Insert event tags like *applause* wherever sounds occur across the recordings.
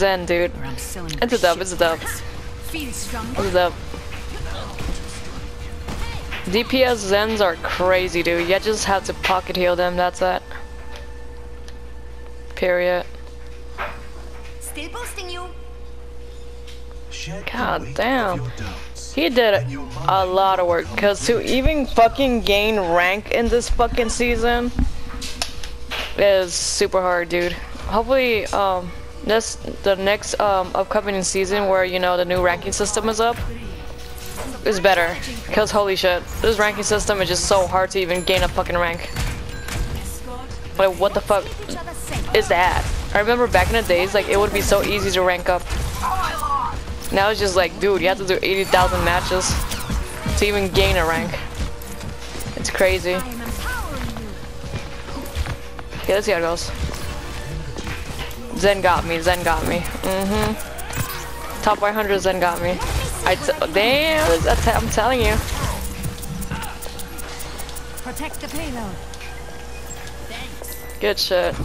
Zen, dude. It's a dub, *laughs* it's a dub. Feel strong. It's a dub. DPS Zens are crazy, dude. You just have to pocket heal them, that's it. Period. Still boosting you. God damn. He did And a lot of work, cause to even fucking gain rank in this fucking season is super hard, dude. Hopefully, um, this the next um upcoming season where you know the new ranking system is up is better. Cause holy shit, this ranking system is just so hard to even gain a fucking rank. Like what the fuck is that? I remember back in the days, like it would be so easy to rank up. Now it's just like, dude, you have to do 80,000 matches to even gain a rank. It's crazy. Okay, let's see how it goes. Zen got me, Zen got me. Mm-hmm. Top 100 Zen got me. I t damn, that's- I'm telling you. Protect the payload. Good shit.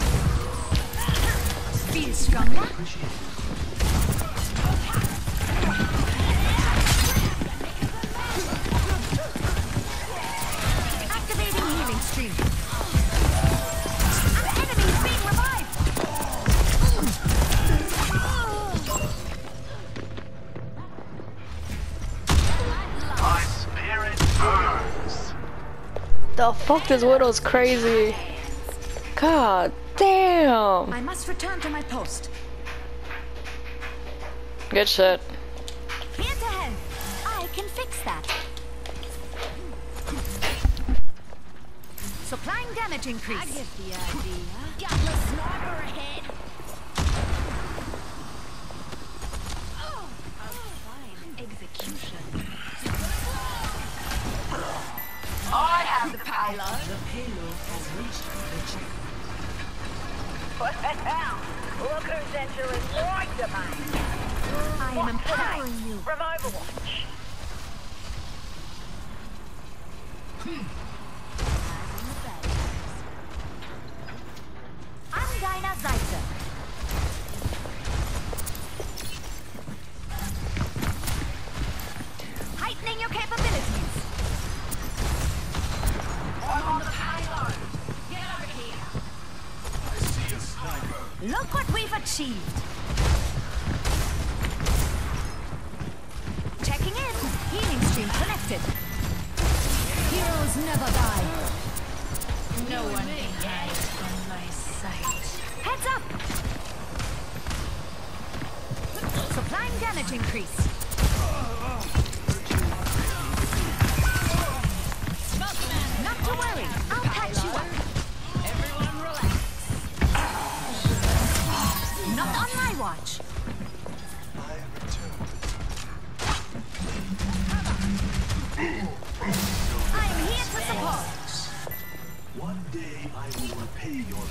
Feel stronger. The fuck, this Widow's crazy. God damn. I must return to my post. Good shit. Here to help. I can fix that. Supplying damage increase. I give the idea. Got the sniper ahead. Look who's entering my domain. I am empowering you. From Overwatch. I'm hmm. Look what we've achieved. Checking in. Healing stream connected. Heroes never die. No one can hide from my sight. Heads up! Supplying damage increase. Not to worry.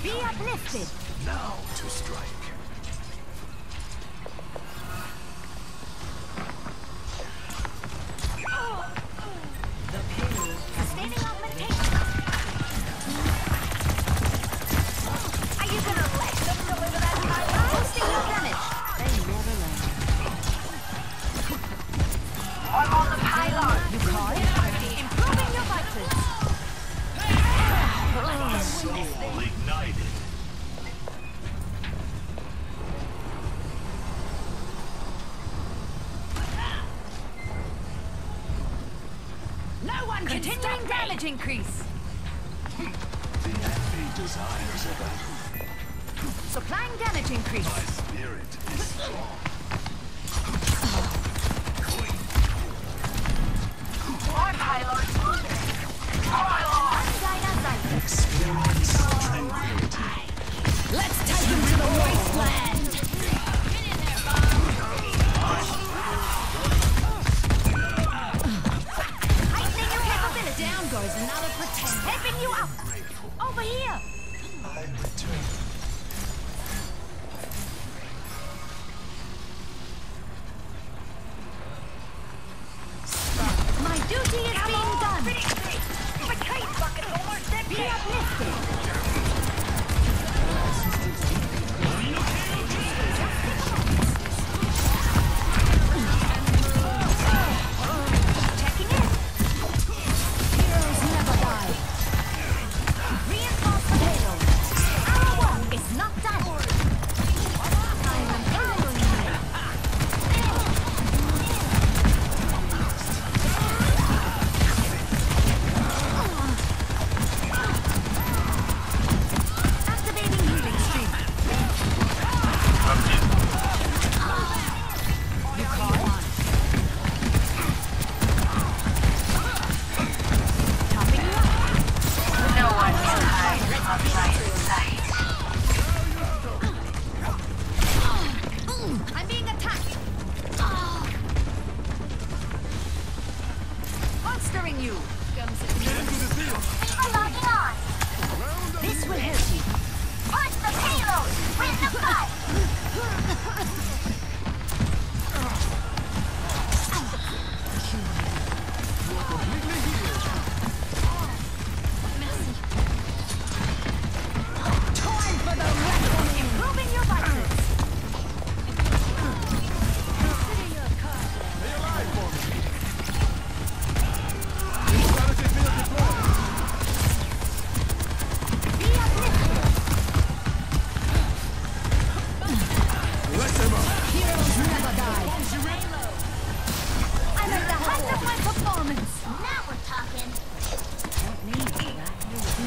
Be uplifted. Now to strike. Damage increase. The enemy desires a battle. Supplying damage increase. My spirit is strong. My payload's moving. Experience I return.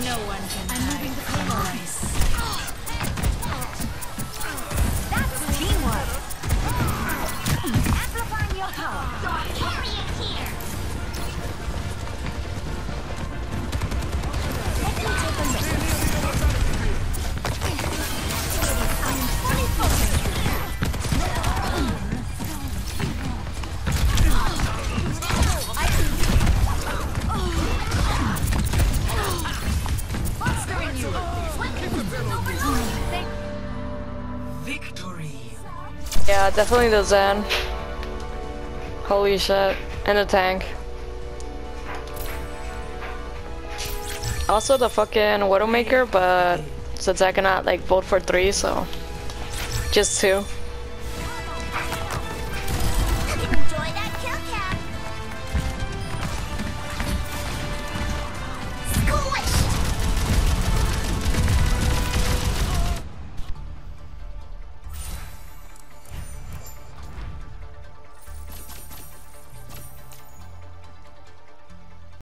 No one can I'm moving the floor. Yeah, definitely the Zen. Holy shit. And the tank. Also the fucking Widowmaker, but since I cannot like vote for three, so just two.